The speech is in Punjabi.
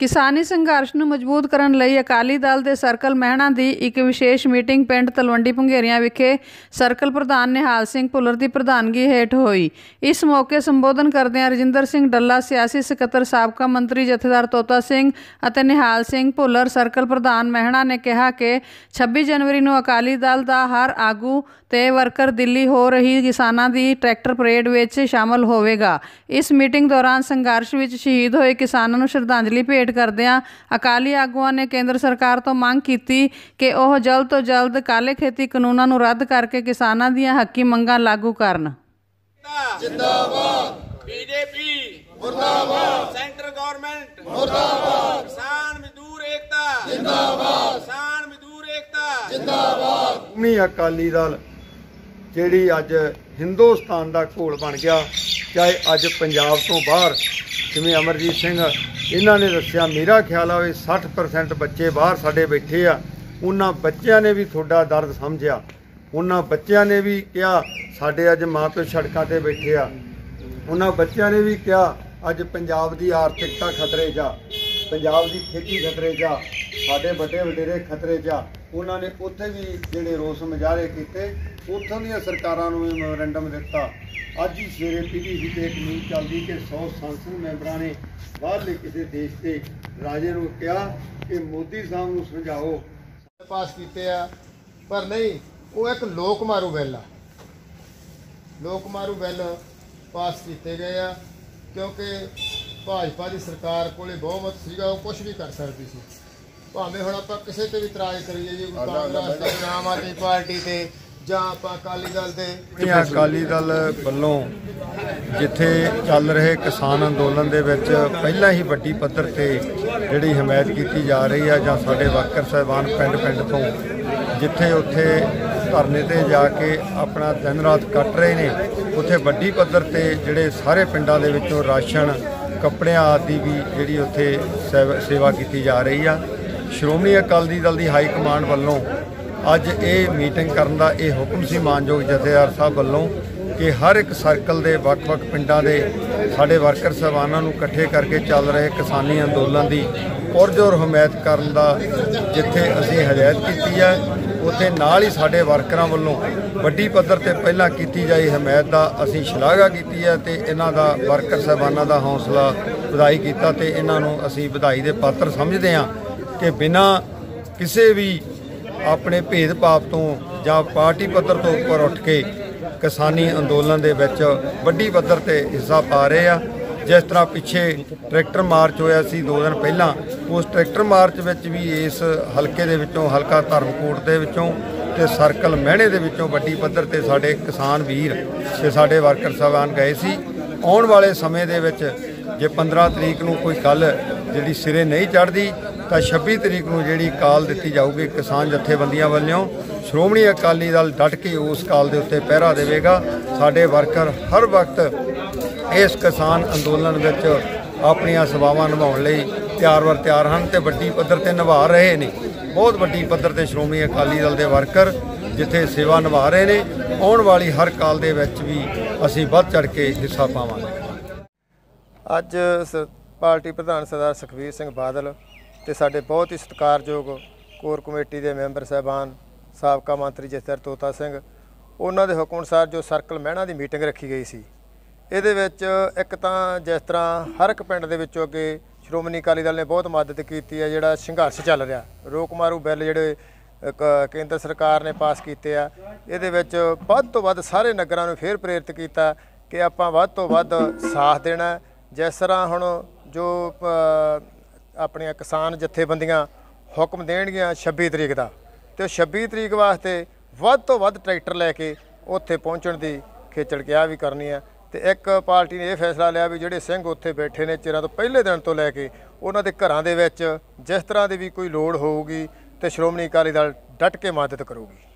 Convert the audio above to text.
ਕਿਸਾਨੀ ਸੰਘਰਸ਼ ਨੂੰ ਮਜ਼ਬੂਤ ਕਰਨ ਲਈ ਅਕਾਲੀ ਦਲ ਦੇ ਸਰਕਲ ਮਹਿਣਾ ਦੀ ਇੱਕ ਵਿਸ਼ੇਸ਼ ਮੀਟਿੰਗ ਪਿੰਡ ਤਲਵੰਡੀ ਭੰਗੇਰੀਆਂ ਵਿਖੇ ਸਰਕਲ ਪ੍ਰਧਾਨ ਨਿਹਾਲ ਸਿੰਘ ਭੁੱਲਰ ਦੀ ਪ੍ਰਧਾਨਗੀ ਹੇਠ ਹੋਈ। ਇਸ ਮੌਕੇ ਸੰਬੋਧਨ ਕਰਦਿਆਂ ਰਜਿੰਦਰ ਸਿੰਘ ਡੱਲਾ, ਸਿਆਸੀ ਸਕੱਤਰ, ਸਾਬਕਾ ਮੰਤਰੀ ਜਥੇਦਾਰ ਤੋਤਾ ਸਿੰਘ ਅਤੇ ਨਿਹਾਲ ਸਿੰਘ ਭੁੱਲਰ, ਸਰਕਲ ਪ੍ਰਧਾਨ ਮਹਿਣਾ ਨੇ ਕਿਹਾ ਕਿ 26 ਜਨਵਰੀ ਨੂੰ ਅਕਾਲੀ ਦਲ ਦਾ ਹਰ ਆਗੂ ਤੇ ਵਰਕਰ ਦਿੱਲੀ ਹੋ ਰਹੀ ਕਿਸਾਨਾਂ ਦੀ ਟਰੈਕਟਰ ਪਰੇਡ ਵਿੱਚ ਸ਼ਾਮਲ ਹੋਵੇਗਾ। ਇਸ ਮੀਟਿੰਗ ਦੌਰਾਨ ਸੰਘਰਸ਼ ਵਿੱਚ ਸ਼ਹੀਦ ਹੋਏ ਕਿਸਾਨਾਂ ਨੂੰ ਸ਼ਰਧਾਂਜਲੀ ਭੇਟ ਕਰਦਿਆਂ ਅਕਾਲੀ ਆਗੂਆਂ ਨੇ ਕੇਂਦਰ ਸਰਕਾਰ ਤੋਂ ਮੰਗ ਕੀਤੀ ਕਿ ਉਹ ਜਲਦ ਤੋਂ ਜਲਦ ਕਾਲੇ ਖੇਤੀ ਕਾਨੂੰਨਾਂ ਨੂੰ ਰੱਦ ਕਰਕੇ ਕਿਸਾਨਾਂ ਦੀਆਂ ਹੱਕੀ ਮੰਗਾਂ ਲਾਗੂ ਕਰਨ। ਜਿੰਦਾਬਾਦ। ਬੀਜੇਪੀ ਮੁਰਦਾਬਾਦ। ਸੈਂਟਰ ਗਵਰਨਮੈਂਟ ਮੁਰਦਾਬਾਦ। ਕਿਸਾਨ ਮਜ਼ਦੂਰ ਏਕਤਾ। ਜਿੰਦਾਬਾਦ। ਕਿਸਾਨ ਮਜ਼ਦੂਰ ਏਕਤਾ। ਸ਼੍ਰੋਮਣੀ ਅਕਾਲੀ ਦਲ ਜਿਹੜੀ ਅੱਜ ਹਿੰਦੁਸਤਾਨ ਦਾ ਘੋਲ ਬਣ ਗਿਆ ਚਾਹੇ ਅੱਜ ਪੰਜਾਬ ਤੋਂ ਬਾਹਰ ਜਿਵੇਂ ਅਮਰਜੀਤ ਸਿੰਘ, ਇਹਨਾਂ ਨੇ ਦੱਸਿਆ, ਮੇਰਾ ਖਿਆਲ ਆ ਵੀ 60% ਬੱਚੇ ਬਾਹਰ ਸਾਡੇ ਬੈਠੇ ਆ। ਉਹਨਾਂ ਬੱਚਿਆਂ ਨੇ ਵੀ ਤੁਹਾਡਾ ਦਰਦ ਸਮਝਿਆ। ਉਹਨਾਂ ਬੱਚਿਆਂ ਨੇ ਵੀ ਕਿਹਾ, ਸਾਡੇ ਅੱਜ ਮਾਂ ਪਿਓ ਸੜਕਾਂ ਤੇ ਬੈਠੇ ਆ। ਉਹਨਾਂ ਬੱਚਿਆਂ ਨੇ ਵੀ ਕਿਹਾ, ਅੱਜ ਪੰਜਾਬ ਦੀ ਆਰਥਿਕਤਾ ਖਤਰੇ 'ਚ ਆ। ਪੰਜਾਬ ਦੀ ਖੇਤੀ ਖਤਰੇ 'ਚ ਆ, ਸਾਡੇ ਵੱਡੇ ਵਡੇਰੇ ਖਤਰੇ 'ਚ ਆ, ਉਹਨਾਂ ਨੇ ਉੱਥੇ ਵੀ ਜਿਹੜੇ ਰੋਸ ਮੁਜ਼ਾਹਰੇ ਕੀਤੇ, ਉੱਥੋਂ ਦੀਆਂ ਸਰਕਾਰਾਂ ਨੂੰ ਵੀ ਮੈਮੋਰੈਂਡਮ ਦਿੱਤਾ। ਅੱਜ ਹੀ ਸਵੇਰੇ ਪੀਡੀਸੀ ਤੇ ਇੱਕ ਨਿਊਜ਼ ਚੱਲਦੀ ਕਿ 100 ਸੰਸਦ ਮੈਂਬਰਾਂ ਨੇ ਬਾਹਰਲੇ ਕਿਸੇ ਦੇਸ਼ ਦੇ ਰਾਜੇ ਨੂੰ ਕਿਹਾ ਕਿ ਮੋਦੀ ਸਾਹਿਬ ਨੂੰ ਸਮਝਾਓ। ਪਾਸ ਕੀਤੇ ਆ, ਪਰ ਨਹੀਂ, ਉਹ ਇੱਕ ਲੋਕ ਮਾਰੂ ਬਿੱਲ ਆ। ਲੋਕ ਮਾਰੂ ਬਿੱਲ ਪਾਸ ਕੀਤੇ ਗਏ ਆ, ਕਿਉਂਕਿ ਭਾਜਪਾ ਦੀ ਸਰਕਾਰ ਕੋਲੇ ਬਹੁਮਤ ਸੀਗਾ ਉਹ ਕੁਝ ਵੀ ਕਰ ਸਕਦੀ ਸੀ। ਭਾਵੇਂ ਹੁਣ ਆਪਾਂ ਕਿਸੇ ਤੇ ਵੀ ਇਤਰਾਜ਼ ਕਰੀਏ ਜੀ ਕਾਂਗਰਸ ਤੇ ਆਮ ਆਦਮੀ ਪਾਰਟੀ ਤੇ ਜਾਂ ਆਪਾਂ ਅਕਾਲੀ ਦਲ ਤੇ। ਇਹ ਅਕਾਲੀ ਦਲ ਵੱਲੋਂ ਜਿੱਥੇ ਚੱਲ ਰਹੇ ਕਿਸਾਨ ਅੰਦੋਲਨ ਦੇ ਵਿੱਚ ਪਹਿਲਾਂ ਹੀ ਵੱਡੀ ਪੱਧਰ ਤੇ ਜਿਹੜੀ ਹਮਾਇਤ ਕੀਤੀ ਜਾ ਰਹੀ ਹੈ ਜਾਂ ਸਾਡੇ ਵਰਕਰ ਸਹਿਬਾਨ ਪਿੰਡ ਪਿੰਡ ਤੋਂ ਜਿੱਥੇ ਉੱਥੇ ਧਰਨੇ ਤੇ ਜਾ ਕੇ ਆਪਣਾ ਦਿਨ ਰਾਤ ਕੱਟ ਰਹੇ ਨੇ ਉੱਥੇ ਵੱਡੀ ਪੱਧਰ ਤੇ ਜਿਹੜੇ ਸਾਰੇ ਪਿੰਡਾਂ ਦੇ ਵਿੱਚੋਂ ਰਾਸ਼ਨ ਕੱਪੜਿਆਂ ਆਦਿ ਵੀ ਜਿਹੜੀ ਉੱਥੇ ਸੇਵ- ਸੇਵਾ ਕੀਤੀ ਜਾ ਰਹੀ ਆ। ਸ਼੍ਰੋਮਣੀ ਅਕਾਲੀ ਦਲ ਦੀ ਹਾਈ ਕਮਾਂਡ ਵੱਲੋਂ ਅੱਜ ਇਹ ਮੀਟਿੰਗ ਕਰਨ ਦਾ ਇਹ ਹੁਕਮ ਸੀ ਮਾਨਯੋਗ ਜਥੇਦਾਰ ਸਾਹਿਬ ਵੱਲੋਂ ਕਿ ਹਰ ਇੱਕ ਸਰਕਲ ਦੇ ਵੱਖ-ਵੱਖ ਪਿੰਡਾਂ ਦੇ ਸਾਡੇ ਵਰਕਰ ਸਹਿਬਾਨਾਂ ਨੂੰ ਇਕੱਠੇ ਕਰਕੇ ਚੱਲ ਰਹੇ ਕਿਸਾਨੀ ਅੰਦੋਲਨ ਦੀ ਪੁਰਜੋਰ ਹਮਾਇਤ ਕਰਨ ਦਾ ਜਿੱਥੇ ਅਸੀਂ ਹਦਾਇਤ ਕੀਤੀ ਹੈ, ਉੱਥੇ ਨਾਲ ਹੀ ਸਾਡੇ ਵਰਕਰਾਂ ਵੱਲੋਂ ਵੱਡੀ ਪੱਧਰ ਤੇ ਪਹਿਲਾਂ ਕੀਤੀ ਜਾਈ ਹਮਾਇਤ ਦਾ ਅਸੀਂ ਸ਼ਲਾਘਾ ਕੀਤੀ ਹੈ ਤੇ ਇਹਨਾਂ ਦਾ ਵਰਕਰ ਸਹਿਬਾਨਾਂ ਦਾ ਹੌਸਲਾ ਵਧਾਈ ਕੀਤਾ ਤੇ ਇਹਨਾਂ ਨੂੰ ਅਸੀਂ ਵਧਾਈ ਦੇ ਪਾਤਰ ਸਮਝਦੇ ਹਾਂ ਕਿ ਬਿਨਾਂ ਕਿਸੇ ਵੀ ਆਪਣੇ ਭੇਦਭਾਵ ਤੋਂ ਜਾਂ ਪਾਰਟੀ ਪੱਧਰ ਤੋਂ ਉੱਪਰ ਉੱਠ ਕੇ ਕਿਸਾਨੀ ਅੰਦੋਲਨ ਦੇ ਵਿੱਚ ਵੱਡੀ ਪੱਧਰ ਤੇ ਹਿੱਸਾ ਪਾ ਰਹੇ ਆ। ਜਿਸ ਤਰ੍ਹਾਂ ਪਿੱਛੇ ਟਰੈਕਟਰ ਮਾਰਚ ਹੋਇਆ ਸੀ 2 ਦਿਨ ਪਹਿਲਾਂ, ਉਸ ਟਰੈਕਟਰ ਮਾਰਚ ਵਿੱਚ ਵੀ ਇਸ ਹਲਕੇ ਦੇ ਵਿੱਚੋਂ, ਹਲਕਾ ਧਰਮਕੋਟ ਦੇ ਵਿੱਚੋਂ ਤੇ ਸਰਕਲ ਮਹਿਣੇ ਦੇ ਵਿੱਚੋਂ ਵੱਡੀ ਪੱਧਰ ਤੇ ਸਾਡੇ ਕਿਸਾਨ ਵੀਰ ਤੇ ਸਾਡੇ ਵਰਕਰ ਸਾਹਿਬਾਨ ਗਏ ਸੀ। ਆਉਣ ਵਾਲੇ ਸਮੇਂ ਦੇ ਵਿੱਚ ਜੇ 15 ਤਰੀਕ ਨੂੰ ਕੋਈ ਗੱਲ ਜਿਹੜੀ ਸਿਰੇ ਨਹੀਂ ਚੜਦੀ ਤਾਂ 26 ਤਰੀਕ ਨੂੰ ਜਿਹੜੀ ਕਾਲ ਦਿੱਤੀ ਜਾਊਗੀ ਕਿਸਾਨ ਜਥੇਬੰਦੀਆਂ ਵੱਲੋਂ, ਸ਼੍ਰੋਮਣੀ ਅਕਾਲੀ ਦਲ ਡਟ ਕੇ ਉਸ ਕਾਲ ਦੇ ਉੱਤੇ ਪਹਿਰਾ ਦੇਵੇਗਾ। ਸਾਡੇ ਵਰਕਰ ਹਰ ਵਕਤ ਇਸ ਕਿਸਾਨ ਅੰਦੋਲਨ ਵਿੱਚ ਆਪਣੀਆਂ ਸੇਵਾਵਾਂ ਨਿਭਾਉਣ ਲਈ ਤਿਆਰ ਵਰ ਤਿਆਰ ਹਨ ਤੇ ਵੱਡੀ ਪੱਧਰ ਤੇ ਨਿਭਾ ਰਹੇ ਨੇ। ਬਹੁਤ ਵੱਡੀ ਪੱਧਰ ਤੇ ਸ਼੍ਰੋਮਣੀ ਅਕਾਲੀ ਦਲ ਦੇ ਵਰਕਰ ਜਿੱਥੇ ਸੇਵਾ ਨਿਭਾ ਰਹੇ ਨੇ, ਆਉਣ ਵਾਲੀ ਹਰ ਕਾਲ ਦੇ ਵਿੱਚ ਵੀ ਅਸੀਂ ਵੱਧ ਚੜ ਕੇ ਹਿੱਸਾ ਪਾਵਾਂਗੇ। ਅੱਜ ਸ- ਪਾਰਟੀ ਪ੍ਰਧਾਨ ਸਰਦਾਰ ਸੁਖਬੀਰ ਸਿੰਘ ਬਾਦਲ ਤੇ ਸਾਡੇ ਬਹੁਤ ਹੀ ਸਤਿਕਾਰਯੋਗ ਕੋਰ ਕਮੇਟੀ ਦੇ ਮੈਂਬਰ ਸਾਹਿਬਾਨ, ਸਾਬਕਾ ਮੰਤਰੀ ਜਸਦਰ ਤੋਤਾ ਸਿੰਘ, ਉਹਨਾਂ ਦੇ ਹੁਕਮ ਅਨੁਸਾਰ ਜੋ ਸਰਕਲ ਮਹਿਣਾ ਦੀ ਮੀਟਿੰਗ ਰੱਖੀ ਗਈ ਸੀ ਇਹਦੇ ਵਿੱਚ ਇੱਕ ਤਾਂ ਜਿਸ ਤਰ੍ਹਾਂ ਹਰ ਇੱਕ ਪਿੰਡ ਦੇ ਵਿੱਚੋਂ ਅੱਗੇ ਸ਼੍ਰੋਮਣੀ ਅਕਾਲੀ ਦਲ ਨੇ ਬਹੁਤ ਮਦਦ ਕੀਤੀ ਹੈ, ਜਿਹੜਾ ਸੰਘਰਸ਼ ਚੱਲ ਰਿਹਾ। ਰੋਕ ਮਾਰੂ ਬਿੱਲ ਜਿਹੜੇ ਕ- ਕੇਂਦਰ ਸਰਕਾਰ ਨੇ ਪਾਸ ਕੀਤੇ ਆ, ਇਹਦੇ ਵਿੱਚ ਵੱਧ ਤੋਂ ਵੱਧ ਸਾਰੇ ਨਗਰਾਂ ਨੂੰ ਫੇਰ ਪ੍ਰੇਰਿਤ ਕੀਤਾ ਕਿ ਆਪਾਂ ਵੱਧ ਤੋਂ ਵੱਧ ਸਾਥ ਦੇਣਾ। ਜਿਸ ਤਰ੍ਹਾਂ ਹੁਣ ਜੋ ਆਪਣੀਆਂ ਕਿਸਾਨ ਜਥੇਬੰਦੀਆਂ ਹੁਕਮ ਦੇਣਗੀਆਂ 26 ਤਰੀਕ ਦਾ, ਤੇ ਉਹ 26 ਤਰੀਕ ਵਾਸਤੇ ਵੱਧ ਤੋਂ ਵੱਧ ਟਰੈਕਟਰ ਲੈ ਕੇ ਉੱਥੇ ਪਹੁੰਚਣ ਦੀ ਖੇਚਲ ਕਿਹਾ ਵੀ ਕਰਨੀ ਹੈ ਤੇ ਇੱਕ ਪਾਰਟੀ ਨੇ ਇਹ ਫੈਸਲਾ ਲਿਆ ਵੀ ਜਿਹੜੇ ਸਿੰਘ ਉੱਥੇ ਬੈਠੇ ਨੇ ਚਿਰਾਂ ਤੋਂ ਪਹਿਲੇ ਦਿਨ ਤੋਂ ਲੈ ਕੇ, ਉਹਨਾਂ ਦੇ ਘਰਾਂ ਦੇ ਵਿੱਚ ਜਿਸ ਤਰ੍ਹਾਂ ਦੀ ਵੀ ਕੋਈ ਲੋੜ ਹੋਊਗੀ ਤੇ ਸ਼੍ਰੋਮਣੀ ਅਕਾਲੀ ਦਲ ਡਟ ਕੇ ਮਦਦ ਕਰੂਗੀ।